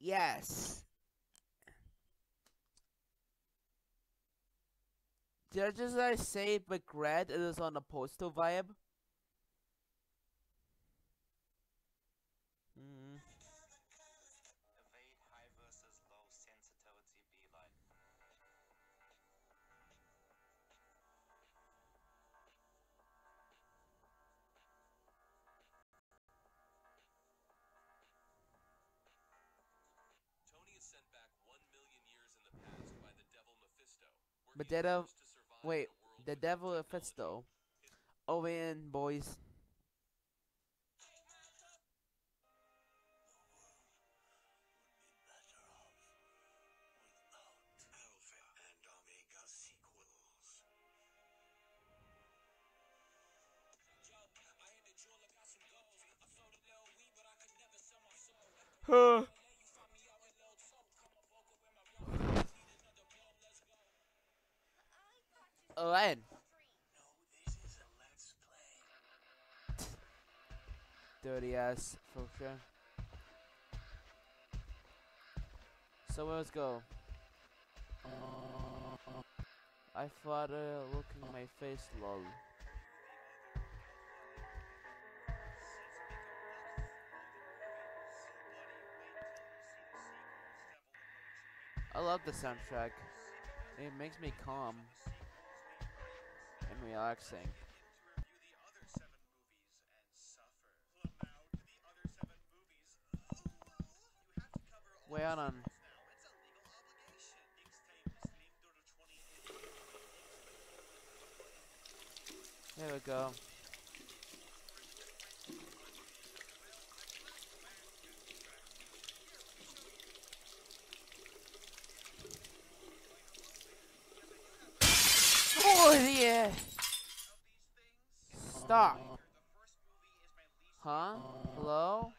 Yes. Did I just say regret it is on a postal vibe? Sent back one million years in the past by the devil Mephisto. But he is that, uh, forced to survive Wait, in a world the devil no effects though. Oh in boys. Alpha and Omega sequels. Huh. Play. Dirty ass sure. So let's go. I thought uh, looking at my face lol. I love the soundtrack. It makes me calm and relaxing. Wait, on. 28. There we go. Oh yeah! Stop! Huh? Hello?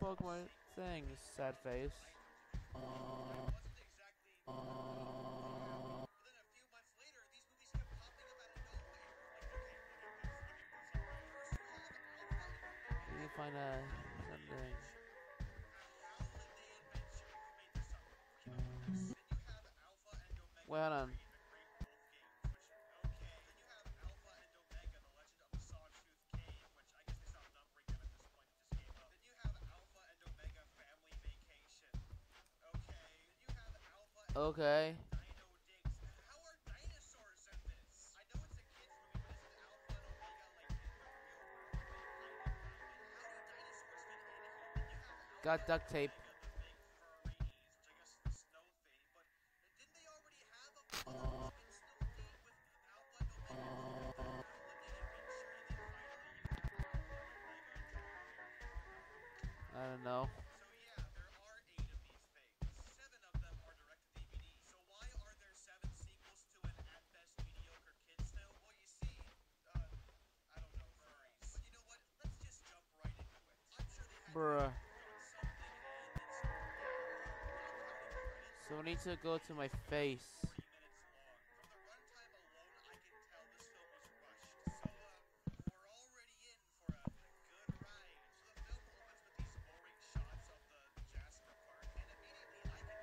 Pokemon thing, sad face. You find a something? Wait, hold. Okay. Got duct tape. Bruh. So I need to go to my face.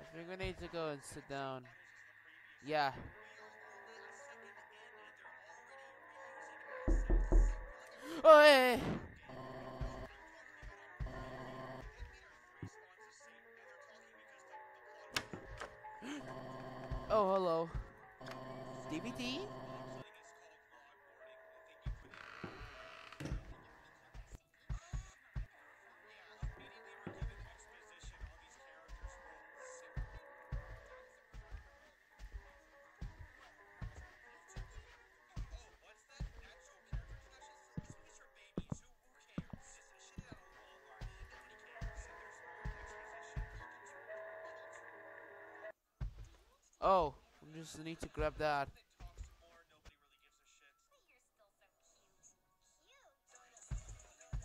I think we need to go and sit down. Yeah. Oh, hey! DVD? Oh, I just need to grab that.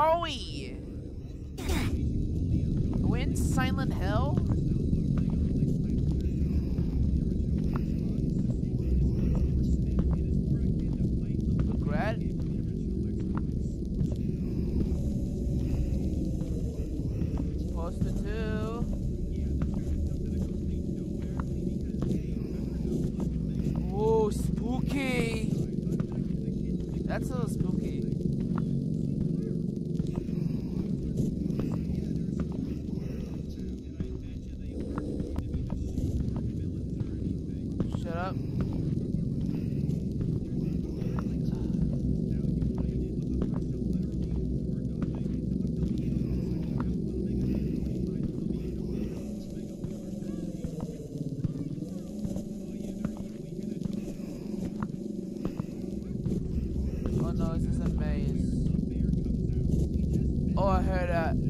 are we? In Silent Hill? Regret? Posted to heard that.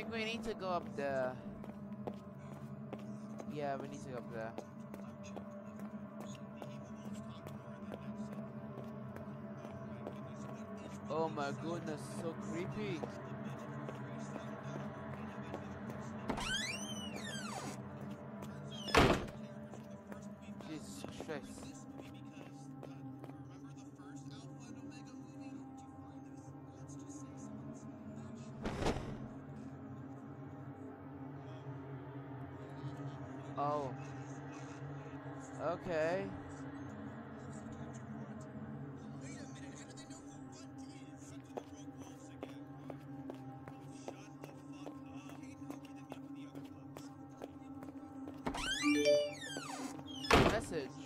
think we need to go up there. Yeah, we need to go up there. Oh my goodness, so creepy. Message.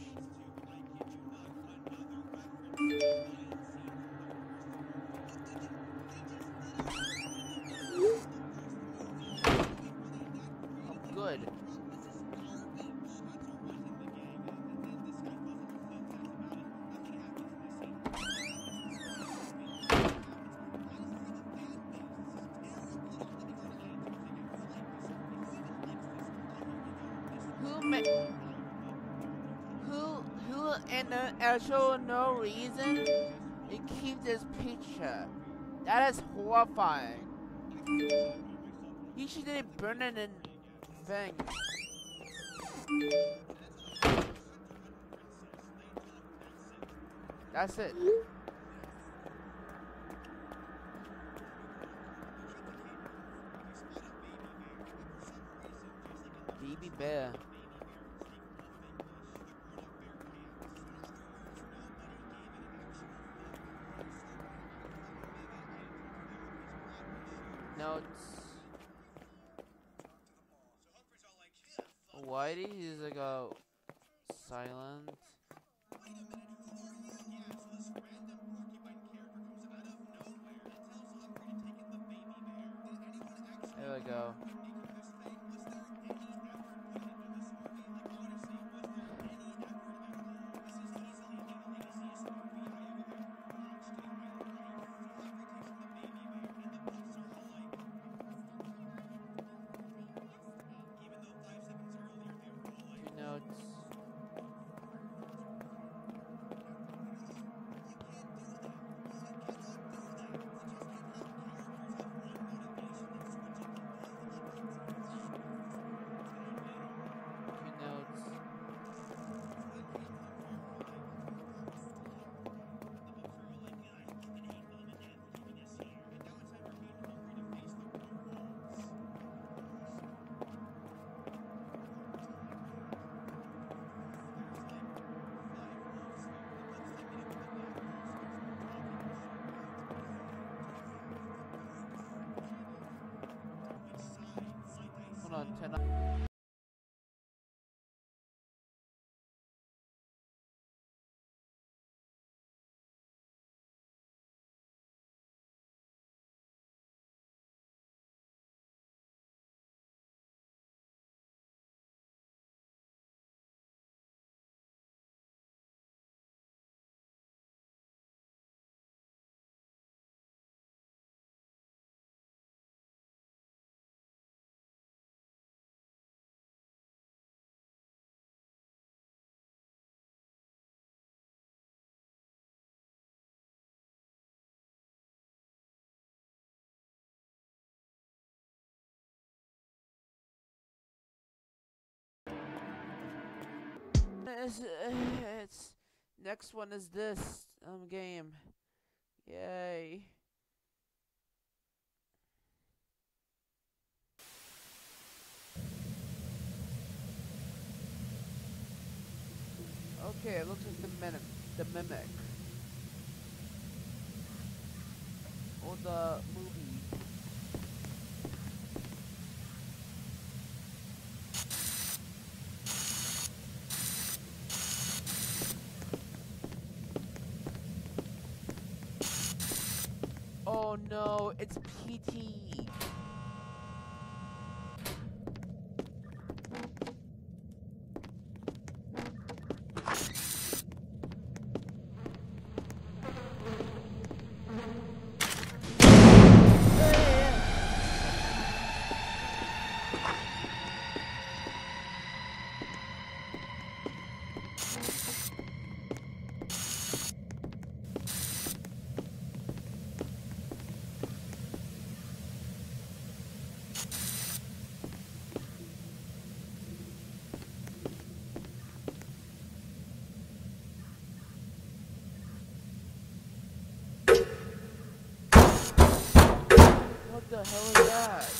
And actual no reason they keep this picture. That is horrifying. He should have burn it in thing. That's it. Baby bear. Did he just go silent? It's, it's next one is this um game. Yay. Okay, it looks like the mimic, the mimic, or the movie. Oh no, it's PT. Hell is that?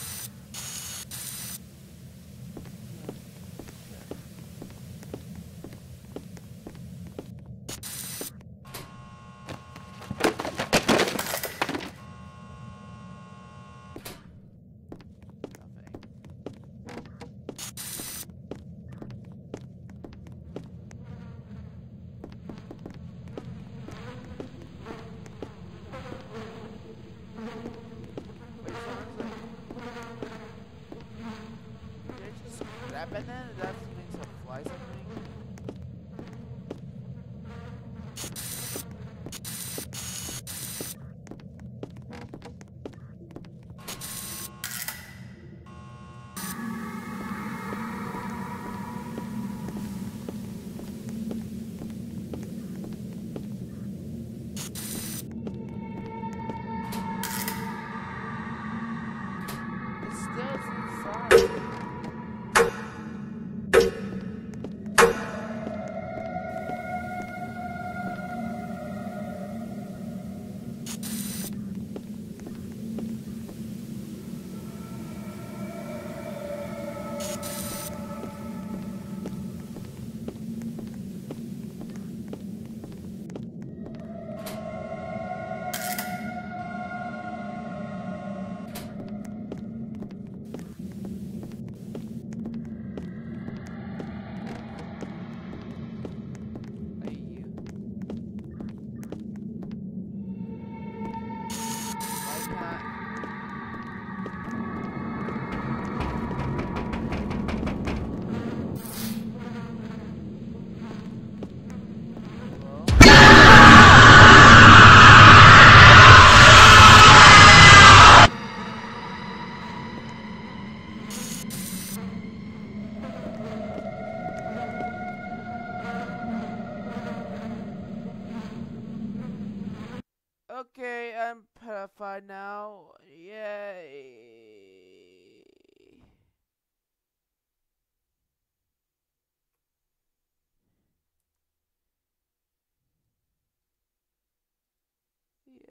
Nothing. Wait, someone's like... Did I just